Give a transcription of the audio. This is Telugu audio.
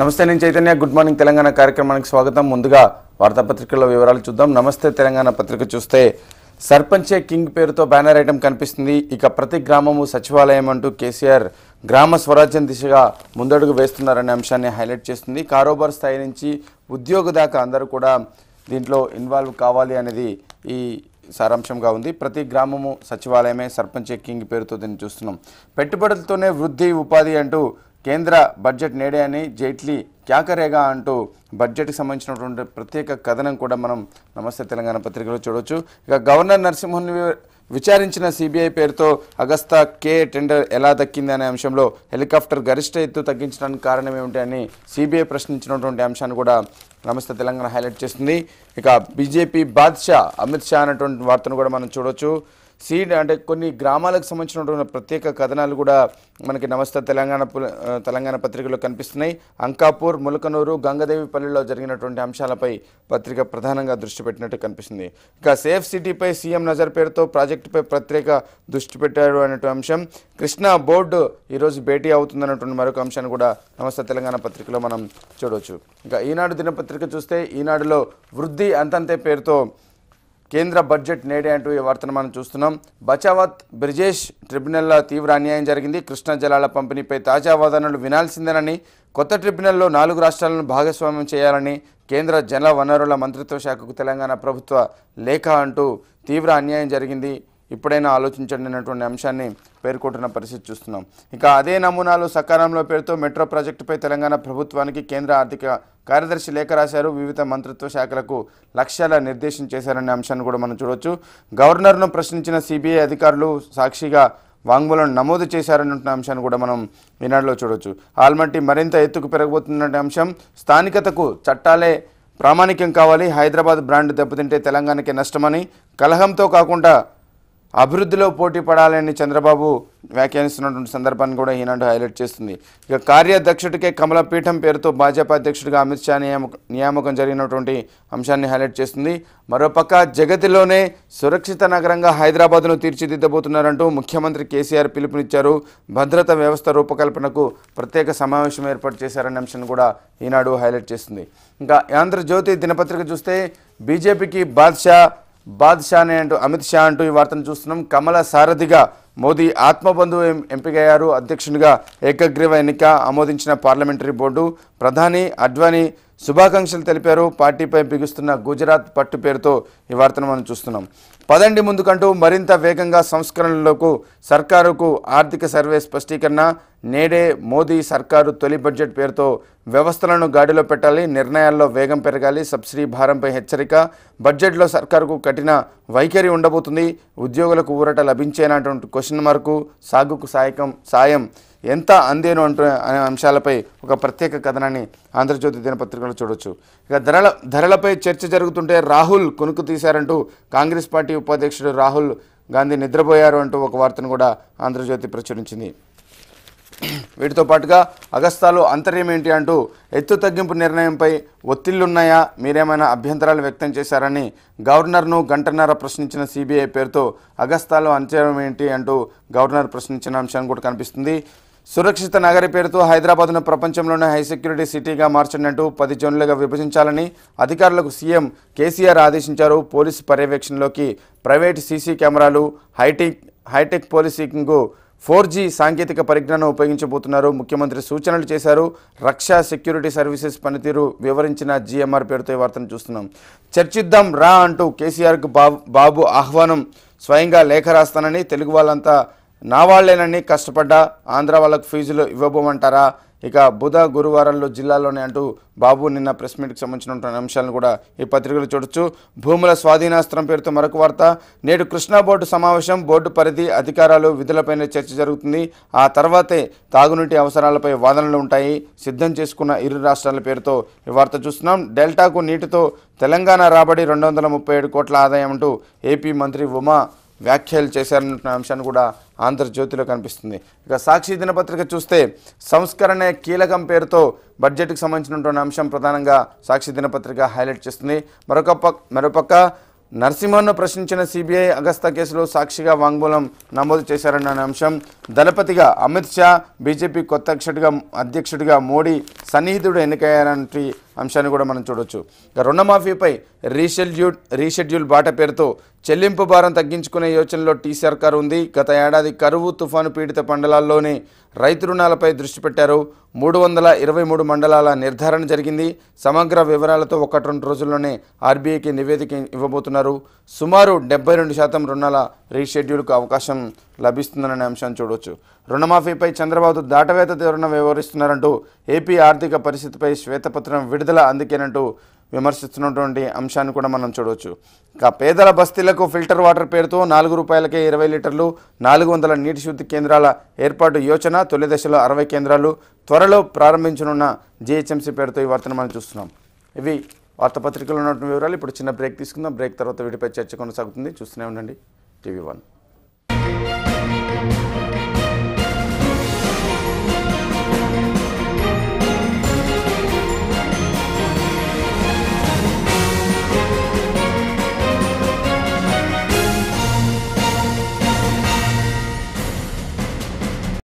నమస్తే నేను చైతన్య. గుడ్ మార్నింగ్ తెలంగాణ కార్యక్రమానికి స్వాగతం. ముందుగా వార్తాపత్రికల్లో వివరాలు చూద్దాం. నమస్తే తెలంగాణ పత్రిక చూస్తే సర్పంచే కింగ్ పేరుతో బ్యానర్ ఐటమ్ కనిపిస్తుంది. ఇక ప్రతి గ్రామము సచివాలయం అంటూ కేసీఆర్ గ్రామ స్వరాజ్యం దిశగా ముందడుగు వేస్తున్నారనే అంశాన్ని హైలైట్ చేస్తుంది. కారోబార్ స్థాయి నుంచి ఉద్యోగ దాకా అందరూ కూడా దీంట్లో ఇన్వాల్వ్ కావాలి అనేది ఈ సారాంశంగా ఉంది. ప్రతి గ్రామము సచివాలయమే సర్పంచ్ కింగ్ పేరుతో దీన్ని చూస్తున్నాం. పెట్టుబడులతోనే వృద్ధి ఉపాధి అంటూ కేంద్ర బడ్జెట్ నేడే అని జైట్లీ క్యాకరేగా అంటూ బడ్జెట్కి సంబంధించినటువంటి ప్రత్యేక కథనం కూడా మనం నమస్తే తెలంగాణ పత్రికలో చూడవచ్చు ఇక గవర్నర్ నరసింహన్ విచారించిన సిబిఐ పేరుతో అగస్తా కే టెండర్ ఎలా దక్కింది అనే అంశంలో హెలికాప్టర్ గరిష్ట ఎత్తు తగ్గించడానికి కారణం ఏమిటి అని సిబిఐ ప్రశ్నించినటువంటి అంశాన్ని కూడా నమస్తే తెలంగాణ హైలైట్ చేస్తుంది. ఇక బీజేపీ బాద్షా అమిత్ షా అనేటువంటి వార్తను కూడా మనం చూడొచ్చు. సీడ్ అంటే కొన్ని గ్రామాలకు సంబంధించినటువంటి ప్రత్యేక కథనాలు కూడా మనకి నమస్తే తెలంగాణ తెలంగాణ పత్రికలో కనిపిస్తున్నాయి. అంకాపూర్ ములకనూరు గంగదేవిపల్లిలో జరిగినటువంటి అంశాలపై పత్రిక ప్రధానంగా దృష్టి పెట్టినట్టు కనిపిస్తుంది. ఇక సేఫ్ సిటీపై సీఎం నజర్ పేరుతో ప్రాజెక్టుపై ప్రత్యేక దృష్టి పెట్టాడు అనేటువంటి అంశం. కృష్ణా బోర్డు ఈరోజు భేటీ అవుతుందన్నటువంటి మరొక అంశాన్ని కూడా నమస్తే తెలంగాణ పత్రికలో మనం చూడవచ్చు ఇక ఈనాడు దినపత్రిక చూస్తే ఈనాడులో వృద్ధి అంతంతే పేరుతో కేంద్ర బడ్జెట్ నేడే అంటూ ఈ వార్తను మనం చూస్తున్నాం. బచావత్ బ్రిజేష్ ట్రిబ్యునల్లో తీవ్ర అన్యాయం జరిగింది. కృష్ణా జలాల పంపిణీపై తాజా వాదనలు వినాల్సిందేనని కొత్త ట్రిబ్యునల్లో నాలుగు రాష్ట్రాలను భాగస్వామ్యం చేయాలని కేంద్ర జల వనరుల మంత్రిత్వ శాఖకు తెలంగాణ ప్రభుత్వ లేఖ అంటూ తీవ్ర అన్యాయం జరిగింది. ఇప్పుడైనా ఆలోచించండి అన్నటువంటి అంశాన్ని పేర్కొంటున్న పరిస్థితి చూస్తున్నాం. ఇక అదే నమూనాలు సకాలంలో పేరుతో మెట్రో ప్రాజెక్టుపై తెలంగాణ ప్రభుత్వానికి కేంద్ర ఆర్థిక కార్యదర్శి లేఖ రాశారు. వివిధ మంత్రిత్వ శాఖలకు లక్ష్యాల నిర్దేశం చేశారనే అంశాన్ని కూడా మనం చూడవచ్చు గవర్నర్ను ప్రశ్నించిన సిబిఐ అధికారులు సాక్షిగా వాంగ్మూలం నమోదు చేశారన్నటువంటి అంశాన్ని కూడా మనం ఈనాడులో చూడవచ్చు ఆల్మట్టి మరింత ఎత్తుకు పెరగబోతున్న అంశం స్థానికతకు చట్టాలే ప్రామాణికం కావాలి హైదరాబాద్ బ్రాండ్ దెబ్బతింటే తెలంగాణకి నష్టమని కలహంతో కాకుండా అభివృద్ధిలో పోటీ పడాలని చంద్రబాబు వ్యాఖ్యానిస్తున్నటువంటి సందర్భాన్ని కూడా ఈనాడు హైలైట్ చేస్తుంది. ఇక కార్యాధ్యక్షుడికే కమలపీఠం పేరుతో భాజపా అధ్యక్షుడిగా అమిత్ షా నియామక నియామకం జరిగినటువంటి అంశాన్ని హైలైట్ చేస్తుంది. మరోపక్క జగతిలోనే సురక్షిత నగరంగా హైదరాబాద్ను తీర్చిదిద్దబోతున్నారంటూ ముఖ్యమంత్రి కేసీఆర్ పిలుపునిచ్చారు. భద్రత వ్యవస్థ రూపకల్పనకు ప్రత్యేక సమావేశం ఏర్పాటు చేశారనే అంశాన్ని కూడా ఈనాడు హైలైట్ చేస్తుంది. ఇంకా ఆంధ్రజ్యోతి దినపత్రిక చూస్తే బీజేపీకి బాద్షా బాద్షానే అంటూ అమిత్ షా అంటూ ఈ వార్తను చూస్తున్నాం. కమల సారథిగా మోదీ ఆత్మబంధువు ఎం- ఎంపికయ్యారు. అధ్యక్షునిగా ఏకగ్రీవ ఎన్నిక ఆమోదించిన పార్లమెంటరీ బోర్డు. ప్రధాని అడ్వానీ శుభాకాంక్షలు తెలిపారు. పార్టీపై బిగుస్తున్న గుజరాత్ పట్టు పేరుతో ఈ వార్తను మనం చూస్తున్నాం. పదండి ముందుకంటూ మరింత వేగంగా సంస్కరణలకు సర్కారుకు ఆర్థిక సర్వే స్పష్టీకరణ నేడే మోదీ సర్కారు తొలి బడ్జెట్ పేరుతో వ్యవస్థలను గాడిలో పెట్టాలి నిర్ణయాల్లో వేగం పెరగాలి సబ్సిడీ భారంపై హెచ్చరిక బడ్జెట్లో సర్కారుకు కఠిన వైఖరి ఉండబోతుంది ఉద్యోగులకు ఊరట లభించేనటువంటి క్వశ్చన్ మార్కు సాగుకు సాయకం సాయం ఎంత అందేను అంటూ అనే అంశాలపై ఒక ప్రత్యేక కథనాన్ని ఆంధ్రజ్యోతి దినపత్రికలో చూడొచ్చు. ఇక ధరల ధరలపై చర్చ జరుగుతుంటే రాహుల్ కొనుక్కు తీశారంటూ కాంగ్రెస్ పార్టీ ఉపాధ్యక్షుడు రాహుల్ గాంధీ నిద్రపోయారు అంటూ ఒక వార్తను కూడా ఆంధ్రజ్యోతి ప్రచురించింది. వీటితో పాటుగా అగస్తాలో అంతర్యం ఏంటి అంటూ ఎత్తు తగ్గింపు నిర్ణయంపై ఒత్తిళ్ళున్నాయా మీరేమైనా అభ్యంతరాలు వ్యక్తం చేశారని గవర్నర్ను గంటన్నర ప్రశ్నించిన సిబిఐ పేరుతో అగస్తాలో అంతర్యం ఏంటి అంటూ గవర్నర్ ప్రశ్నించిన అంశం కూడా కనిపిస్తుంది. సురక్షిత నగరి పేరుతో హైదరాబాద్ను ప్రపంచంలోనే హై సెక్యూరిటీ సిటీగా మార్చండి పది జోన్లుగా విభజించాలని అధికారులకు సీఎం కేసీఆర్ ఆదేశించారు. పోలీసు పర్యవేక్షణలోకి ప్రైవేట్ సీసీ కెమెరాలు హైటెక్ హైటెక్ పోలీసింగ్కు ఫోర్ జీ సాంకేతిక పరిజ్ఞానం ఉపయోగించబోతున్నారు. ముఖ్యమంత్రి సూచనలు చేశారు. రక్షా సెక్యూరిటీ సర్వీసెస్ పనితీరు వివరించిన జీఎంఆర్ పేరుతో ఈ వార్తను చూస్తున్నాం. చర్చిద్దాం రా అంటూ కేసీఆర్కు బాబు బాబు ఆహ్వానం స్వయంగా లేఖ రాస్తానని తెలుగు వాళ్ళంతా నా వాళ్ళేనని కష్టపడ్డా ఆంధ్ర వాళ్ళకు ఫీజులు ఇవ్వబోమంటారా? ఇక బుధ గురువారాల్లో జిల్లాలోనే అంటూ బాబు నిన్న ప్రెస్ మీట్కి సంబంధించినటువంటి అంశాలను కూడా ఈ పత్రికలు చూడొచ్చు. భూముల స్వాధీనాస్త్రం పేరుతో మరొక వార్త. నేడు కృష్ణా బోర్డు సమావేశం బోర్డు పరిధి అధికారాలు విధులపైన చర్చ జరుగుతుంది. ఆ తర్వాతే తాగునీటి అవసరాలపై వాదనలు ఉంటాయి. సిద్ధం చేసుకున్న ఇరు రాష్ట్రాల పేరుతో ఈ వార్త చూస్తున్నాం. డెల్టాకు నీటితో తెలంగాణ రాబడి రెండు వందల ముప్పై ఏడు కోట్ల ఆదాయం అంటూ ఏపీ మంత్రి ఉమా వ్యాఖ్యలు చేశారన్న అంశాన్ని కూడా ఆంధ్రజ్యోతిలో కనిపిస్తుంది. ఇక సాక్షి దినపత్రిక చూస్తే సంస్కరణే కీలకం పేరుతో బడ్జెట్కి సంబంధించినటువంటి అంశం ప్రధానంగా సాక్షి దినపత్రిక హైలైట్ చేస్తుంది. మరొక పక్ మరోపక్క నరసింహన్ను ప్రశ్నించిన సిబిఐ అగస్తా కేసులో సాక్షిగా వాంగ్మూలం నమోదు చేశారన్న అంశం దళపతిగా అమిత్ షా బీజేపీ కొత్త అధ్యక్షుడిగా అధ్యక్షుడిగా మోడీ సన్నిహితుడు ఎన్నికయ్యారంటే అంశాన్ని కూడా మనం చూడొచ్చు. ఇక రుణమాఫీపై రీషెడ్యూల్ రీషెడ్యూల్ బాట పేరుతో చెల్లింపు భారం తగ్గించుకునే యోచనలో టీ కారు ఉంది. గత ఏడాది కరువు తుఫాను పీడిత మండలాల్లోనే రైతు రుణాలపై దృష్టి పెట్టారు. మూడు వందల ఇరవై మూడు మండలాల నిర్ధారణ జరిగింది. సమగ్ర వివరాలతో ఒకటి రెండు రోజుల్లోనే ఆర్బీఐకి నివేదిక ఇవ్వబోతున్నారు. సుమారు డెబ్బై రెండు శాతం రుణాల రీషెడ్యూల్కు అవకాశం లభిస్తుందనే అంశాన్ని చూడవచ్చు రుణమాఫీపై చంద్రబాబు దాటవేత ధోరణ వ్యవహరిస్తున్నారంటూ ఏపీ ఆర్థిక పరిస్థితిపై శ్వేతపత్రం విడుదల అందుకేనంటూ విమర్శిస్తున్నటువంటి అంశాన్ని కూడా మనం చూడవచ్చు. ఇంకా పేదల బస్తీలకు ఫిల్టర్ వాటర్ పేరుతో నాలుగు రూపాయలకే ఇరవై లీటర్లు నాలుగు వందల నీటి శుద్ధి కేంద్రాల ఏర్పాటు యోచన తొలి దశలో అరవై కేంద్రాలు త్వరలో ప్రారంభించనున్న జిహెచ్ఎంసీ పేరుతో ఈ వార్తను మనం చూస్తున్నాం. ఇవి వార్తాపత్రికలో ఉన్నటువంటి వివరాలు. ఇప్పుడు చిన్న బ్రేక్ తీసుకుందాం. బ్రేక్ తర్వాత వీటిపై చర్చ కొనసాగుతుంది. చూస్తూనే ఉండండి. TV one.